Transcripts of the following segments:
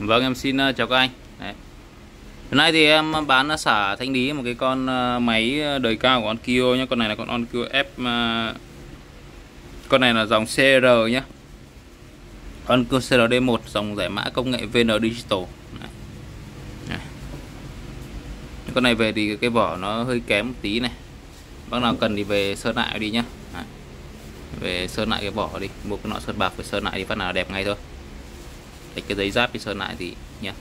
Vâng em xin ờ, chào các anh Đấy. Hôm nay thì em bán ờ, xả thanh lý một cái con ờ, máy đời cao của onkyo nhé Con này là con onkyo F Con này là dòng CR nhé onkyo CRD1 dòng giải mã công nghệ VN Digital Đấy. Đấy. Con này về thì cái vỏ nó hơi kém một tí này Bác nào cần thì về sơn lại đi nhá Đấy. Về sơn lại cái vỏ đi Mua cái nọ sơn bạc phải sơn lại thì phát nào đẹp ngay thôi để cái giấy giáp đi sơn lại thì nhé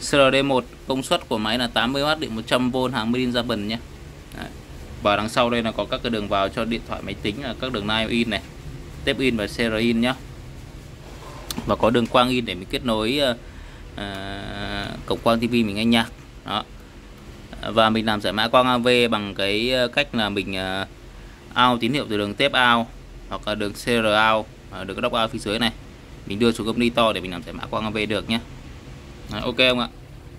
CRD1 công suất của máy là 80W điện 100V hàng made in Japan nhé Đấy. và đằng sau đây là có các cái đường vào cho điện thoại máy tính là các đường line in này tép in và CR in nhé và có đường quang in để mình kết nối uh, uh, cổng quang TV mình nghe nhạc. Đó. Và mình làm giải mã quang AV bằng cái ờ, cách là mình uh, out tín hiệu từ đường tép out hoặc là đường CR out được cái đốc out phía dưới này mình đưa xuống công ty to để mình làm giải mã quang AV được nhé. Đấy, ok không ạ?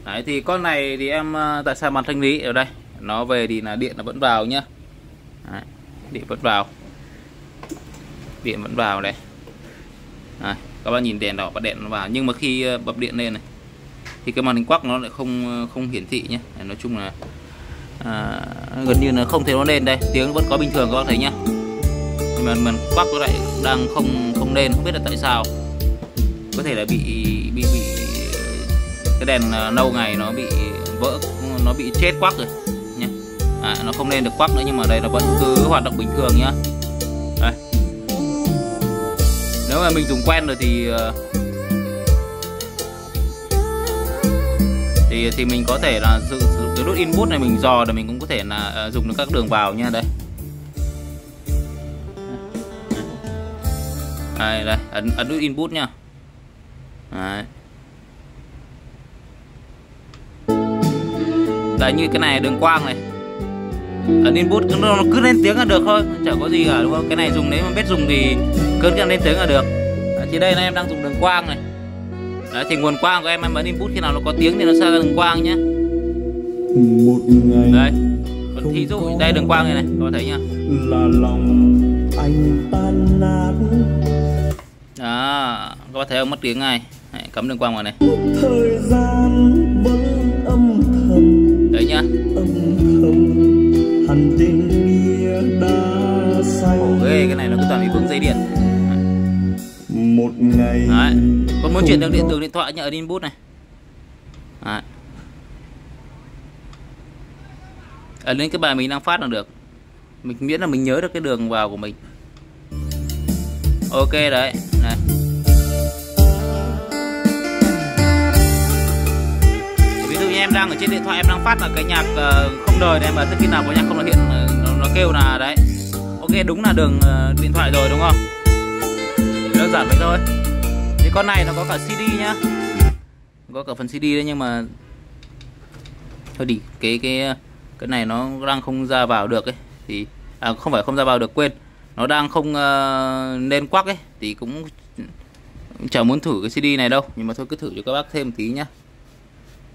Đấy thì con này thì em ờ, tại sao mặt thanh lý? Ở đây nó về thì là điện nó vẫn vào nhá. Đấy, điện vẫn vào. Điện vẫn vào đây. Đấy, các bạn nhìn đèn đỏ và đèn nó vào. Nhưng mà khi ờ, bật điện lên này thì cái màn hình quắc nó lại không ờ, không hiển thị nhé nói chung là à, gần như là không thấy nó lên đây. Tiếng vẫn có bình thường các bác thấy nhá. Nhưng mà mình quắc nó lại đang không không lên. Không biết là tại sao có thể là bị bị bị cái đèn à, nâu ngày nó bị vỡ nó bị chết quắc rồi nhé à, nó không lên được quắc nữa nhưng mà đây nó vẫn cứ hoạt động bình thường nhá. Đây. nếu mà mình dùng quen rồi thì à, thì thì mình có thể là sử dụng cái nút input này mình dò để mình cũng có thể là à, dùng được các đường vào nha đây. Đây đây ấn, ấn nút input nha Đấy. Đấy như cái này đường quang này. Ấn input nó, nó cứ lên tiếng là được thôi Chẳng có gì cả đúng không? Cái này dùng nếu mà biết dùng thì cứ lên tiếng là được. Đấy, Thì đây là em đang dùng đường quang này. Đấy, thì nguồn quang của em em ấn input khi nào nó có tiếng thì nó sẽ ra đường quang nhé một ngày Đây Còn thí dụ đây đường quang này này Các bạn thấy nhá là lòng anh tan nát. Các bạn thấy không? Mất tiếng ngay Đấy, Cắm đường quang vào này. Thời gian vẫn âm thầm. Đấy nhá âm thầm. Hẳn tình nghĩa đã xanh ghê cái này nó cứ toàn bị vướng dây điện. Một ngày Đấy. Còn muốn chuyển được điện từ điện thoại nhờ input này. Đấy. Ấn lên cái bài mình đang phát là được. Mình miễn là mình nhớ được cái đường vào của mình. Ok đấy. Này. Em đang ở trên điện thoại em đang phát là cái nhạc ờ, không đời này mà khi nào có nhạc không nó hiện ờ, nó, nó kêu là đấy. Ok đúng là đường ờ, điện thoại rồi đúng không? Đơn giản vậy thôi. Thì con này nó có cả CD nhá. Có cả phần CD đấy nhưng mà thôi đi cái cái cái này nó đang không ra vào được ấy. Thì à, không phải không ra vào được quên. Nó đang không uh, nên quắc ấy thì cũng, cũng chẳng muốn thử cái CD này đâu. Nhưng mà thôi cứ thử cho các bác thêm một tí nhá.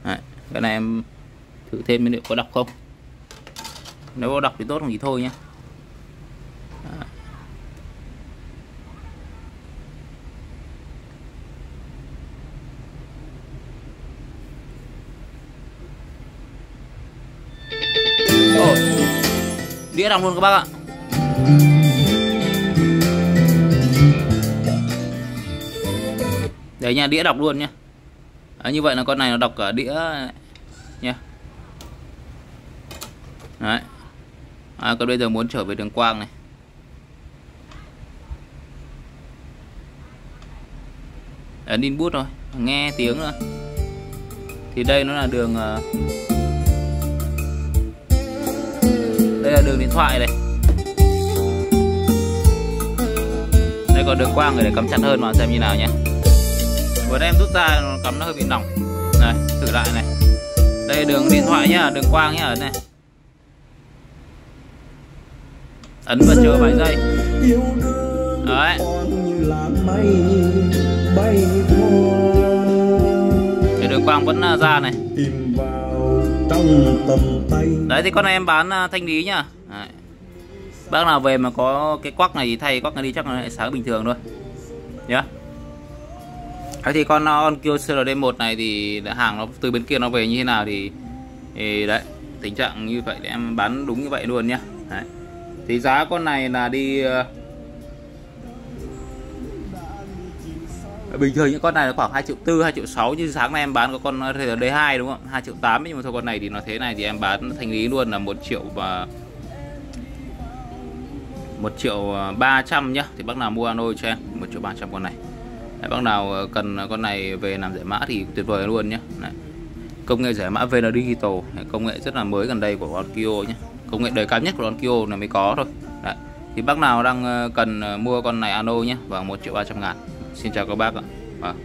Đấy, cái này em thử thêm liệu có đọc không? Nếu có đọc thì tốt thì thôi nhá. Ồ, đĩa đọc luôn các bác ạ. Đấy nha, đĩa đọc luôn nhá. Đấy, Như vậy là con này nó đọc cả đĩa. Nha. Đấy. À, Còn bây giờ muốn trở về đường quang này. Ấn input rồi Nghe tiếng rồi Thì đây nó là đường ờ, đây là đường điện thoại này. Đây còn đường quang người để cắm chặt hơn mà xem như nào nhé vừa em rút ra nó cắm nó hơi bị nỏng. Này, thử lại này. Đây, đường điện thoại nhá, đường quang nhá ấn này. Ấn và chờ vài giây. Đấy. Như đường quang vẫn à, ra này. Đấy, thì con này em bán à, thanh lý nhá. Đấy. bác nào về mà có cái quắc này thì thay, quắc này đi chắc là lại sáng bình thường thôi. Nhá. Đấy thì con con Kia CRD1 này thì hàng nó từ bên kia nó về như thế nào thì, thì đấy tình trạng như vậy để em bán đúng như vậy luôn nhá. Đấy. thì giá con này là đi ờ, bình thường những con này là khoảng 2 triệu tư 2 triệu 6 như sáng nay em bán có con D2 đúng không? 2 triệu 8 nhưng mà thôi con này thì nó thế này thì em bán thành lý luôn là 1 triệu và 1 triệu ờ, 300 nhá. Thì bác nào mua Ano cho em 1 triệu 300 con này. Đấy, bác nào ờ, cần ờ, con này về làm giải mã thì tuyệt vời luôn nhé Đấy. công nghệ giải mã VN Digital công nghệ rất là mới gần đây của onkyo nhé công nghệ đời cao nhất của onkyo này mới có thôi Đấy. thì bác nào đang ờ, cần mua con này Ano nhé và 1 triệu 300 ngàn Xin chào các bác ạ. Vâng.